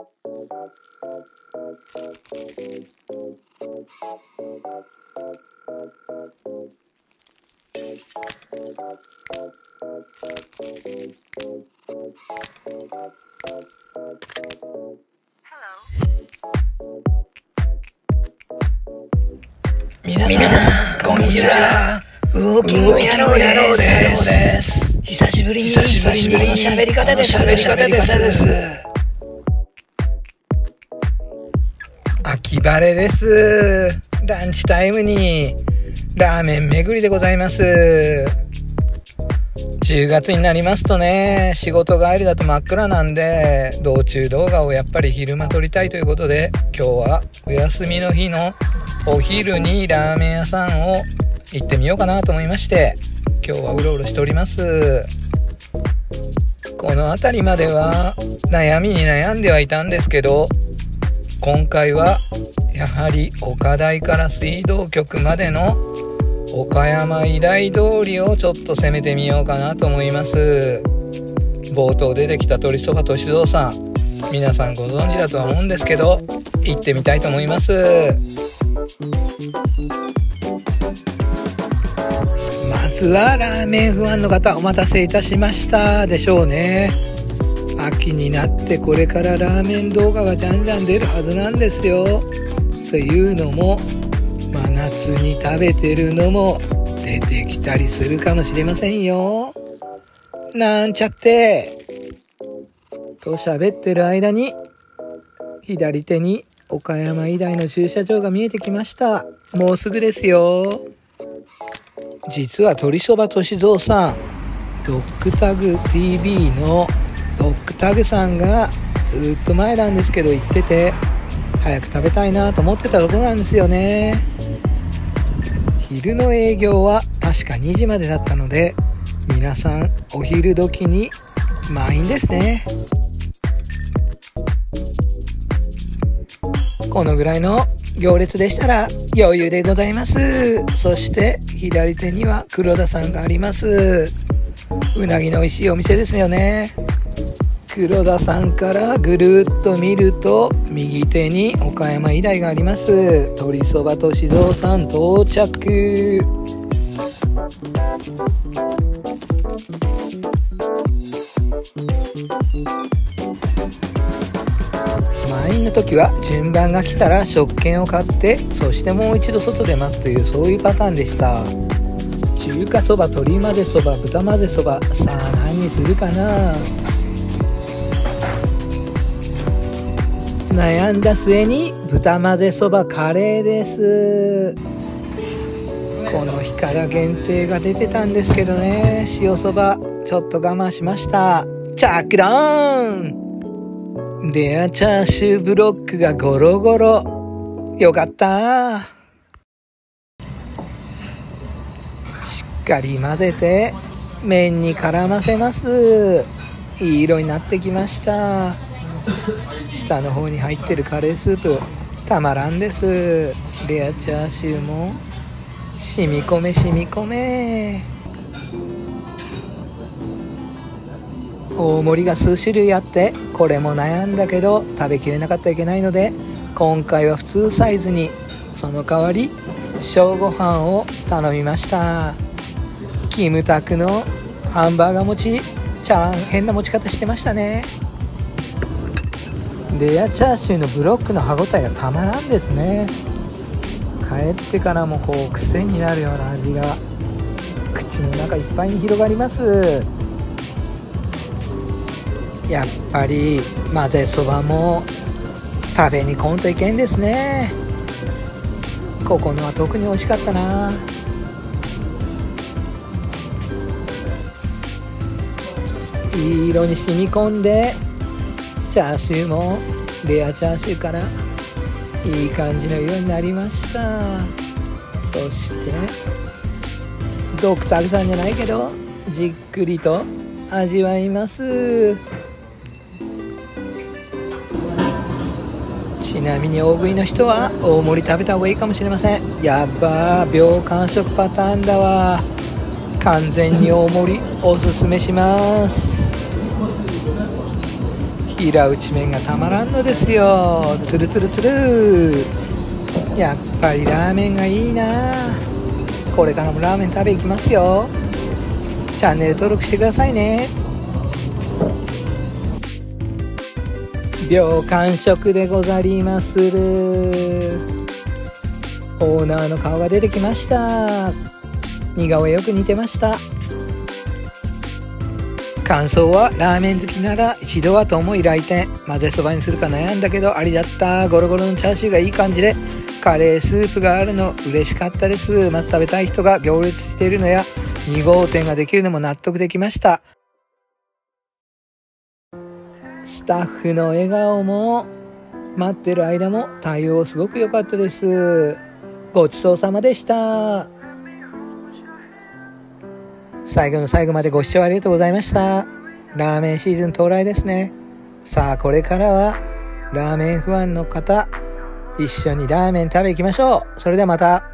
皆さん、こんにちは。ウォーキング野郎です。久しぶりに、久しぶりに喋り方です。喋り方です。秋晴れです。ランチタイムに、ラーメン巡りでございます。10月になりますとね、仕事帰りだと真っ暗なんで、道中動画をやっぱり昼間撮りたいということで、今日はお休みの日のお昼にラーメン屋さんを行ってみようかなと思いまして、今日はうろうろしております。この辺りまでは悩みに悩んではいたんですけど、今回はやはり岡台から水道局までの岡山医大通りをちょっと攻めてみようかなと思います。冒頭出てきた鳥そばとしぞうさん皆さんご存知だとは思うんですけど行ってみたいと思います。まずはラーメン不安の方お待たせいたしました。でしょうね。秋になってこれからラーメン動画がじゃんじゃん出るはずなんですよ。というのも真夏に食べてるのも出てきたりするかもしれませんよ。なんちゃって。と喋ってる間に、左手に岡山医大の駐車場が見えてきました。もうすぐですよ。実は鳥そばとしぞうさん、ドッグタグ TV のドッグタグさんがずっと前なんですけど言ってて、早く食べたいなと思ってたところなんですよね。昼の営業は確か2時までだったので皆さんお昼時に満員ですね。このぐらいの行列でしたら余裕でございます。そして左手には黒田さんがあります。うなぎの美味しいお店ですよね。黒田さんからぐるっと見ると右手に岡山医大があります。鶏そばと静雄さん到着。満員の時は順番が来たら食券を買ってそしてもう一度外で待つというそういうパターンでした。中華そば鶏混ぜそば豚混ぜそばさあ何にするかな。悩んだ末に豚混ぜそばカレーです。この日から限定が出てたんですけどね。塩そばちょっと我慢しました。チャックダウン。レアチャーシューブロックがゴロゴロ。よかった。しっかり混ぜて麺に絡ませます。いい色になってきました。下の方に入ってるカレースープたまらんです。レアチャーシューも。染み込め染み込め。大盛りが数種類あってこれも悩んだけど食べきれなかったらいけないので今回は普通サイズに。その代わり小ご飯を頼みました。キムタクのハンバーガー餅ちゃん変な持ち方してましたね。レアチャーシューのブロックの歯ごたえがたまらんですね。帰ってからもこう癖になるような味が口の中いっぱいに広がります。やっぱり混ぜそばも食べにこんといけんですね。ここのは特に美味しかったな。いい色に染み込んでチャーシューもレアチャーシューからいい感じの色になりました。そしてドクターさんじゃないけどじっくりと味わいます。ちなみに大食いの人は大盛り食べた方がいいかもしれません。やっば秒間食パターンだわ。完全に大盛りおすすめします。平打ち麺がたまらんのですよ。つるつるつるやっぱりラーメンがいいな。これからもラーメン食べ行きますよ。チャンネル登録してくださいね。秒完食でござりまする。オーナーの顔が出てきました。似顔絵よく似てました。感想はラーメン好きなら一度はと思い来店。混ぜそばにするか悩んだけどありだった。ゴロゴロのチャーシューがいい感じで。カレースープがあるの嬉しかったです。まず食べたい人が行列しているのや2号店ができるのも納得できました。スタッフの笑顔も待ってる間も対応すごく良かったです。ごちそうさまでした。最後の最後までご視聴ありがとうございました。ラーメンシーズン到来ですね。さあこれからはラーメンファンの方一緒にラーメン食べ行きましょう。それではまた。